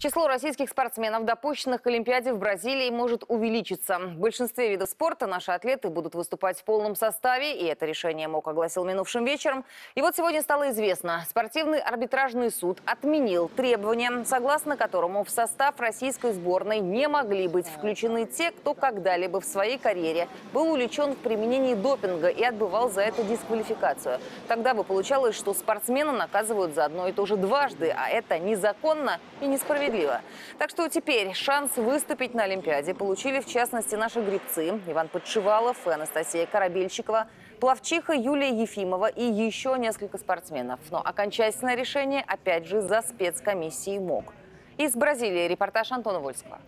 Число российских спортсменов, допущенных к Олимпиаде в Бразилии, может увеличиться. В большинстве видов спорта наши атлеты будут выступать в полном составе, и это решение МОК огласил минувшим вечером. И вот сегодня стало известно, спортивный арбитражный суд отменил требования, согласно которому в состав российской сборной не могли быть включены те, кто когда-либо в своей карьере был увлечен в применении допинга и отбывал за это дисквалификацию. Тогда бы получалось, что спортсмена наказывают за одно и то же дважды, а это незаконно и несправедливо справедливо. Так что теперь шанс выступить на Олимпиаде получили, в частности, наши грибцы Иван Подшивалов и Анастасия Корабельщикова, плавчиха Юлия Ефимова и еще несколько спортсменов. Но окончательное решение, опять же, за спецкомиссией МОК. Из Бразилии репортаж Антона Вольского.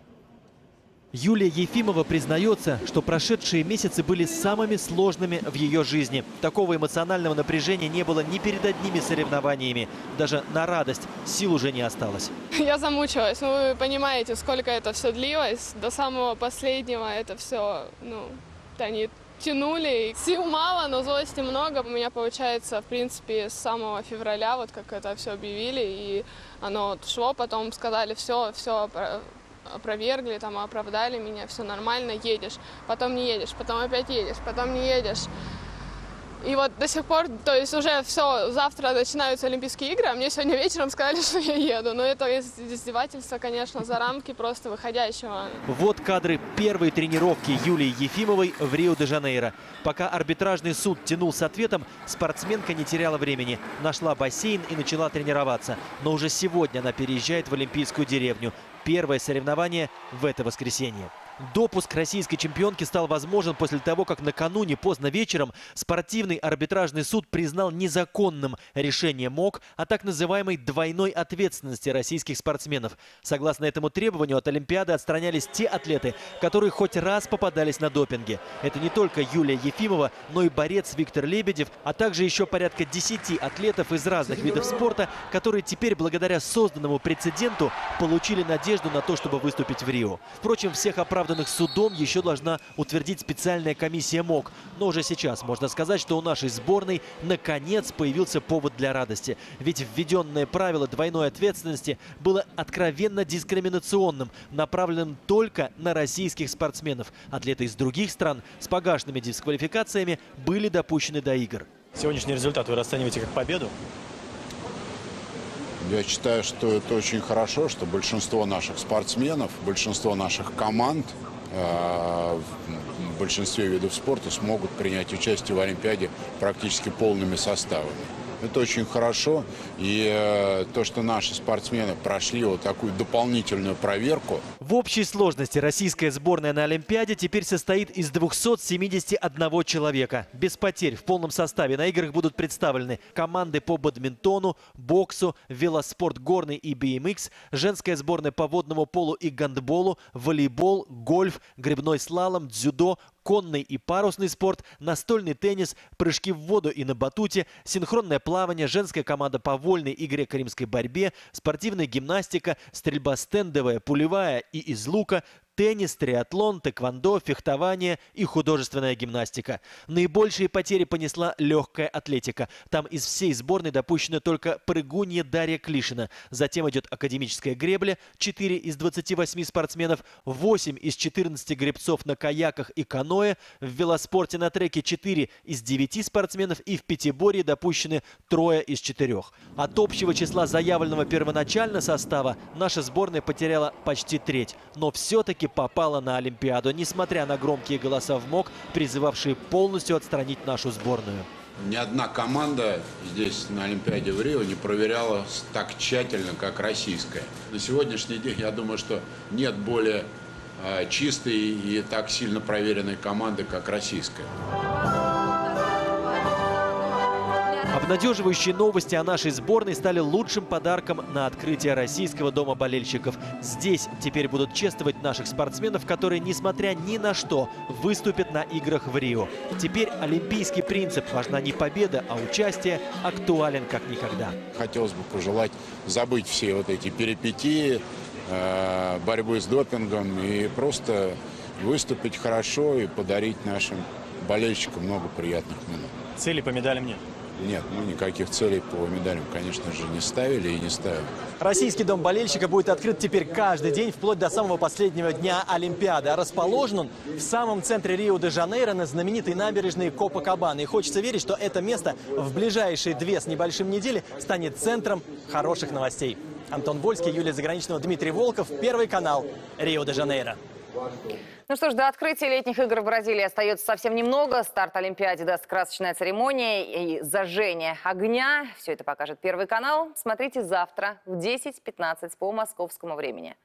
Юлия Ефимова признается, что прошедшие месяцы были самыми сложными в ее жизни. Такого эмоционального напряжения не было ни перед одними соревнованиями. Даже на радость сил уже не осталось. Я замучилась. Ну, вы понимаете, сколько это все длилось. До самого последнего это все, ну, они тянули. Сил мало, но злости много. У меня получается, в принципе, с самого февраля, вот как это все объявили, и оно шло, потом сказали, все, все, опровергли, там, оправдали меня, все нормально, едешь, потом не едешь, потом опять едешь, потом не едешь. И вот до сих пор, то есть уже все, завтра начинаются Олимпийские игры, а мне сегодня вечером сказали, что я еду. Но это издевательство, конечно, за рамки просто выходящего. Вот кадры первой тренировки Юлии Ефимовой в Рио-де-Жанейро. Пока арбитражный суд тянул с ответом, спортсменка не теряла времени. Нашла бассейн и начала тренироваться. Но уже сегодня она переезжает в Олимпийскую деревню. Первое соревнование в это воскресенье. Допуск российской чемпионки стал возможен после того, как накануне поздно вечером спортивный арбитражный суд признал незаконным решение МОК о так называемой двойной ответственности российских спортсменов. Согласно этому требованию от Олимпиады отстранялись те атлеты, которые хоть раз попадались на допинге. Это не только Юлия Ефимова, но и борец Виктор Лебедев, а также еще порядка 10 атлетов из разных видов спорта, которые теперь благодаря созданному прецеденту получили надежду на то, чтобы выступить в Рио. Впрочем, всех оправданных судом еще должна утвердить специальная комиссия МОК. Но уже сейчас можно сказать, что у нашей сборной наконец появился повод для радости. Ведь введенное правило двойной ответственности было откровенно дискриминационным, направленным только на российских спортсменов. Атлеты из других стран с погашенными дисквалификациями были допущены до игр. Сегодняшний результат вы расцениваете как победу? Я считаю, что это очень хорошо, что большинство наших спортсменов, большинство наших команд э, в большинстве видов спорта смогут принять участие в Олимпиаде практически полными составами. Это очень хорошо. И э, то, что наши спортсмены прошли вот такую дополнительную проверку. В общей сложности российская сборная на Олимпиаде теперь состоит из 271 человека. Без потерь в полном составе на играх будут представлены команды по бадминтону, боксу, велоспорт горный и BMX, женская сборная по водному полу и гандболу, волейбол, гольф, грибной слалом, дзюдо, конный и парусный спорт, настольный теннис, прыжки в воду и на батуте, синхронное плавание, женская команда по вольной и греко-римской борьбе, спортивная гимнастика, стрельба стендовая, пулевая и из лука, теннис, триатлон, тэквондо, фехтование и художественная гимнастика. Наибольшие потери понесла легкая атлетика. Там из всей сборной допущена только прыгунья Дарья Клишина. Затем идет академическая гребля, 4 из 28 спортсменов, 8 из 14 гребцов на каяках и каноэ, в велоспорте на треке 4 из 9 спортсменов и в пятиборье допущены трое из 4. От общего числа заявленного первоначально состава наша сборная потеряла почти треть. Но все-таки все-таки попала на Олимпиаду, несмотря на громкие голоса в МОК, призывавшие полностью отстранить нашу сборную. Ни одна команда здесь на Олимпиаде в Рио не проверяла так тщательно, как российская. На сегодняшний день я думаю, что нет более э, чистой и так сильно проверенной команды, как российская. Обнадеживающие новости о нашей сборной стали лучшим подарком на открытие Российского дома болельщиков. Здесь теперь будут чествовать наших спортсменов, которые, несмотря ни на что, выступят на играх в Рио. Теперь олимпийский принцип «важна не победа, а участие» актуален как никогда. Хотелось бы пожелать забыть все вот эти перипетии, э, борьбы с допингом и просто выступить хорошо и подарить нашим болельщикам много приятных минут. Цели по медалям нет? Нет, мы никаких целей по медалям, конечно же, не ставили и не ставим. Российский дом болельщика будет открыт теперь каждый день, вплоть до самого последнего дня Олимпиады. А расположен он в самом центре Рио-де-Жанейро на знаменитой набережной Копакабана. И хочется верить, что это место в ближайшие две с небольшим недели станет центром хороших новостей. Антон Вольский, Юлия Заграничного, Дмитрий Волков. Первый канал Рио-де-Жанейро. Ну что ж, до открытия летних игр в Бразилии остается совсем немного. Старт Олимпиаде даст красочная церемония и зажжение огня. Все это покажет Первый канал. Смотрите завтра в 10.15 по московскому времени.